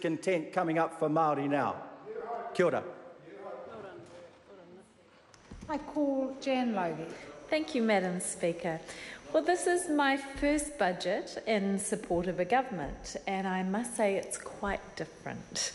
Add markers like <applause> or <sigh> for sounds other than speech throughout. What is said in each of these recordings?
content coming up for Māori now. Kia ora. I call Jan Logie. Thank you, Madam Speaker. Well, this is my first budget in support of a government, and I must say it's quite different.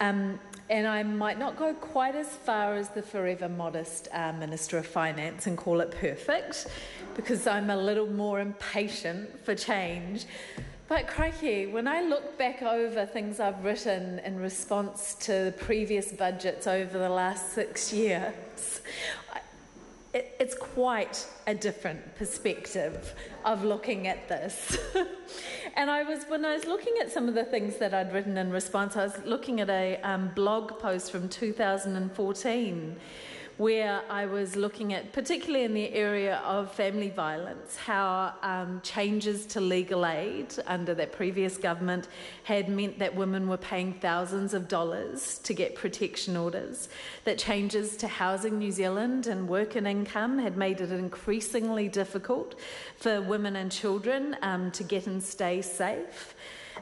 Um, and I might not go quite as far as the forever modest uh, Minister of Finance and call it perfect, because I'm a little more impatient for change. But crikey, when I look back over things I've written in response to the previous budgets over the last six years, it, it's quite a different perspective of looking at this. <laughs> and I was, when I was looking at some of the things that I'd written in response, I was looking at a um, blog post from 2014 where I was looking at, particularly in the area of family violence, how um, changes to legal aid under that previous government had meant that women were paying thousands of dollars to get protection orders, that changes to Housing New Zealand and work and income had made it increasingly difficult for women and children um, to get and stay safe.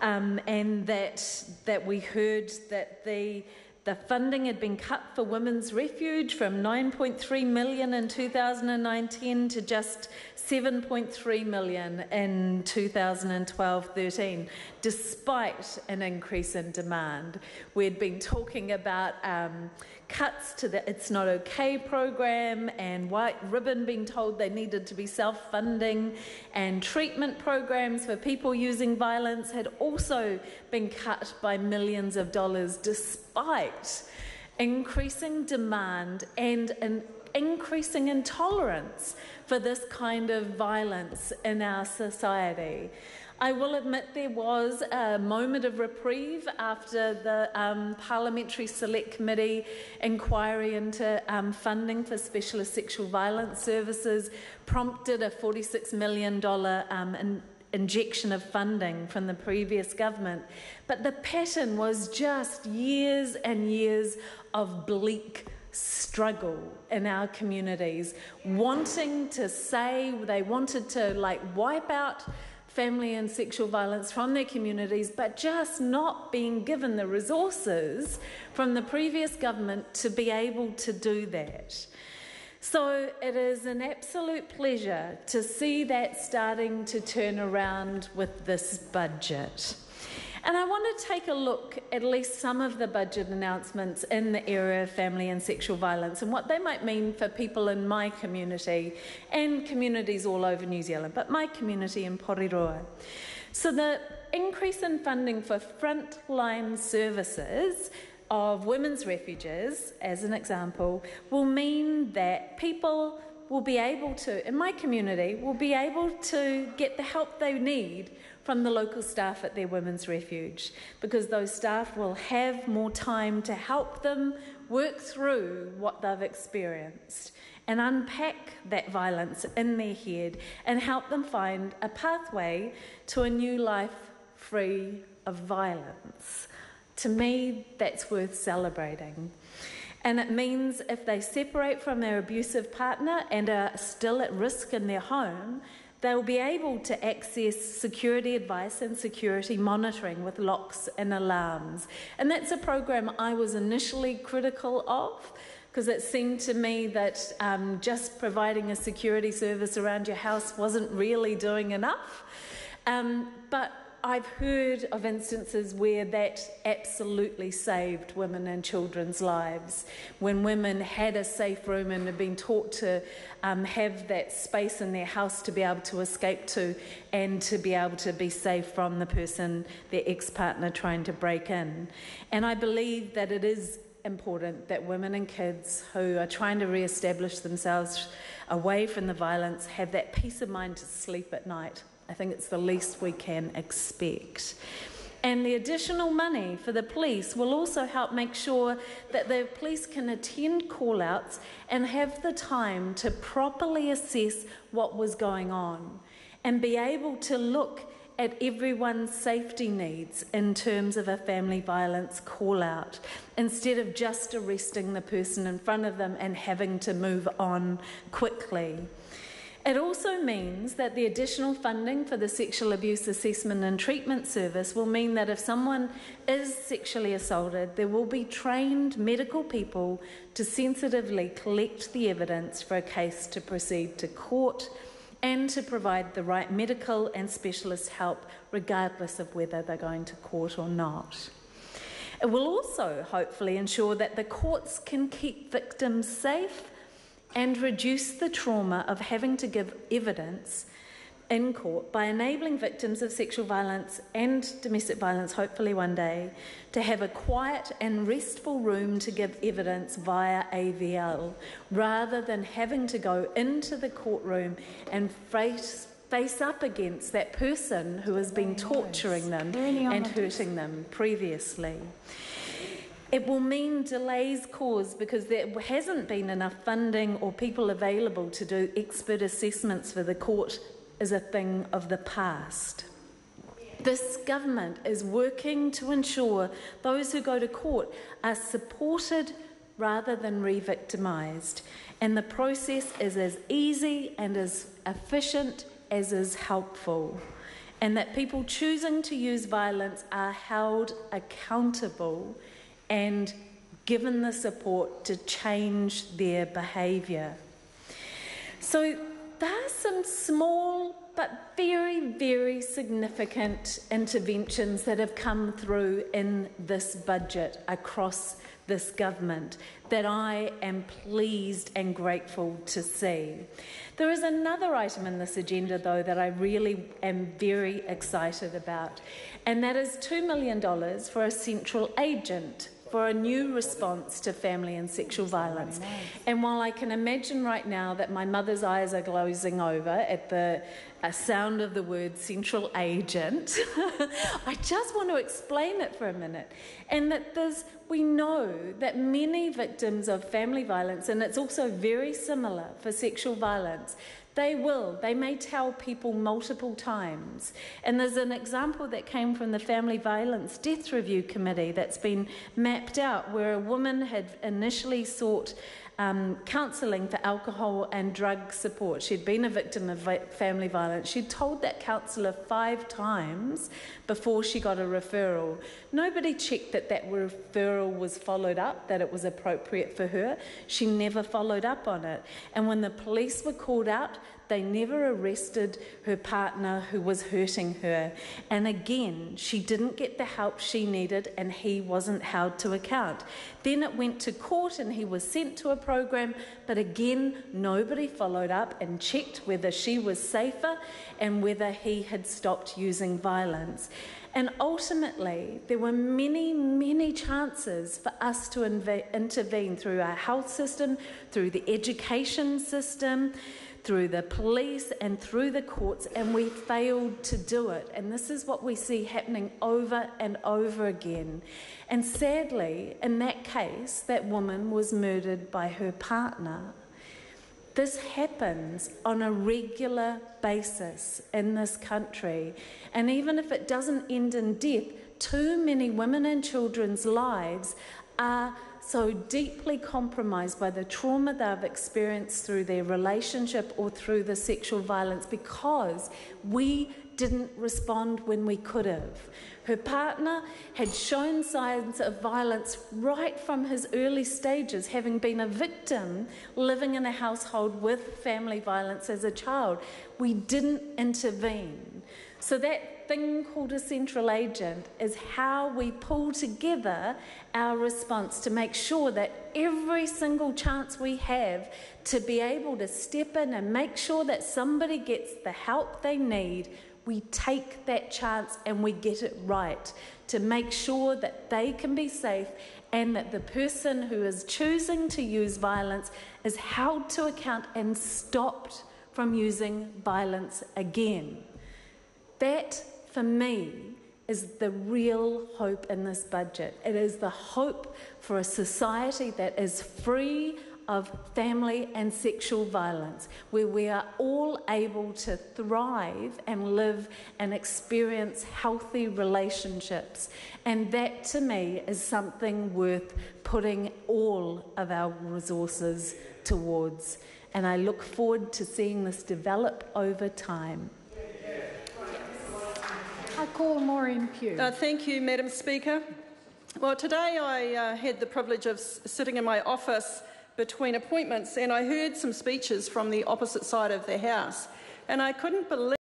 Um, and that that we heard that the the funding had been cut for women's refuge from 9.3 million in 2019 to just 7.3 million in 2012-13, despite an increase in demand. We'd been talking about um, cuts to the It's Not Okay program and White Ribbon being told they needed to be self funding, and treatment programs for people using violence had also been cut by millions of dollars despite increasing demand and an increasing intolerance for this kind of violence in our society. I will admit there was a moment of reprieve after the um, Parliamentary Select Committee inquiry into um, funding for specialist sexual violence services prompted a $46 million um, in, injection of funding from the previous government. But the pattern was just years and years of bleak struggle in our communities, wanting to say they wanted to like wipe out family and sexual violence from their communities, but just not being given the resources from the previous government to be able to do that. So it is an absolute pleasure to see that starting to turn around with this budget. And I want to take a look at least some of the budget announcements in the area of family and sexual violence and what they might mean for people in my community and communities all over New Zealand, but my community in Porirua. So the increase in funding for frontline services of women's refuges, as an example, will mean that people will be able to, in my community, will be able to get the help they need from the local staff at their women's refuge because those staff will have more time to help them work through what they've experienced and unpack that violence in their head and help them find a pathway to a new life free of violence. To me, that's worth celebrating. And it means if they separate from their abusive partner and are still at risk in their home, they will be able to access security advice and security monitoring with locks and alarms. And that's a program I was initially critical of because it seemed to me that um, just providing a security service around your house wasn't really doing enough. Um, but I've heard of instances where that absolutely saved women and children's lives. When women had a safe room and had been taught to um, have that space in their house to be able to escape to and to be able to be safe from the person, their ex partner, trying to break in. And I believe that it is important that women and kids who are trying to re establish themselves away from the violence have that peace of mind to sleep at night I think it's the least we can expect. And the additional money for the police will also help make sure that the police can attend call outs and have the time to properly assess what was going on and be able to look at everyone's safety needs in terms of a family violence call out instead of just arresting the person in front of them and having to move on quickly. It also means that the additional funding for the Sexual Abuse Assessment and Treatment Service will mean that if someone is sexually assaulted, there will be trained medical people to sensitively collect the evidence for a case to proceed to court and to provide the right medical and specialist help, regardless of whether they're going to court or not. It will also hopefully ensure that the courts can keep victims safe and reduce the trauma of having to give evidence in court by enabling victims of sexual violence and domestic violence, hopefully one day, to have a quiet and restful room to give evidence via AVL, rather than having to go into the courtroom and face, face up against that person who has been torturing them and hurting them previously. It will mean delays caused because there hasn't been enough funding or people available to do expert assessments for the court is a thing of the past. This government is working to ensure those who go to court are supported rather than re victimised, and the process is as easy and as efficient as is helpful, and that people choosing to use violence are held accountable and given the support to change their behaviour. So, there are some small but very, very significant interventions that have come through in this budget across this government that I am pleased and grateful to see. There is another item in this agenda, though, that I really am very excited about, and that is $2 million for a central agent for a new response to family and sexual violence. And while I can imagine right now that my mother's eyes are glazing over at the uh, sound of the word central agent, <laughs> I just want to explain it for a minute. And that there's, we know that many victims of family violence, and it's also very similar for sexual violence, they will. They may tell people multiple times. And there's an example that came from the Family Violence Death Review Committee that's been mapped out where a woman had initially sought um, counselling for alcohol and drug support. She'd been a victim of family violence. She'd told that counsellor five times before she got a referral. Nobody checked that that referral was followed up, that it was appropriate for her. She never followed up on it. And when the police were called out, they never arrested her partner who was hurting her. And again, she didn't get the help she needed, and he wasn't held to account. Then it went to court, and he was sent to a program, but again, nobody followed up and checked whether she was safer and whether he had stopped using violence. And ultimately, there were many, many chances for us to inv- intervene through our health system, through the education system, through the police, and through the courts, and we failed to do it. And this is what we see happening over and over again. And sadly, in that case, that woman was murdered by her partner. This happens on a regular basis in this country. And even if it doesn't end in death, too many women and children's lives are so deeply compromised by the trauma they've experienced through their relationship or through the sexual violence because we didn't respond when we could have. Her partner had shown signs of violence right from his early stages, having been a victim living in a household with family violence as a child. We didn't intervene. So that thing called a central agent is how we pull together our response to make sure that every single chance we have to be able to step in and make sure that somebody gets the help they need we take that chance and we get it right to make sure that they can be safe and that the person who is choosing to use violence is held to account and stopped from using violence again. That, for me, is the real hope in this budget. It is the hope for a society that is free of family and sexual violence, where we are all able to thrive and live and experience healthy relationships. And that to me is something worth putting all of our resources towards. and I look forward to seeing this develop over time. Call Maureen Pugh. Uh, thank you, Madam Speaker. Well, today I uh, had the privilege of sitting in my office between appointments and I heard some speeches from the opposite side of the House. And I couldn't believe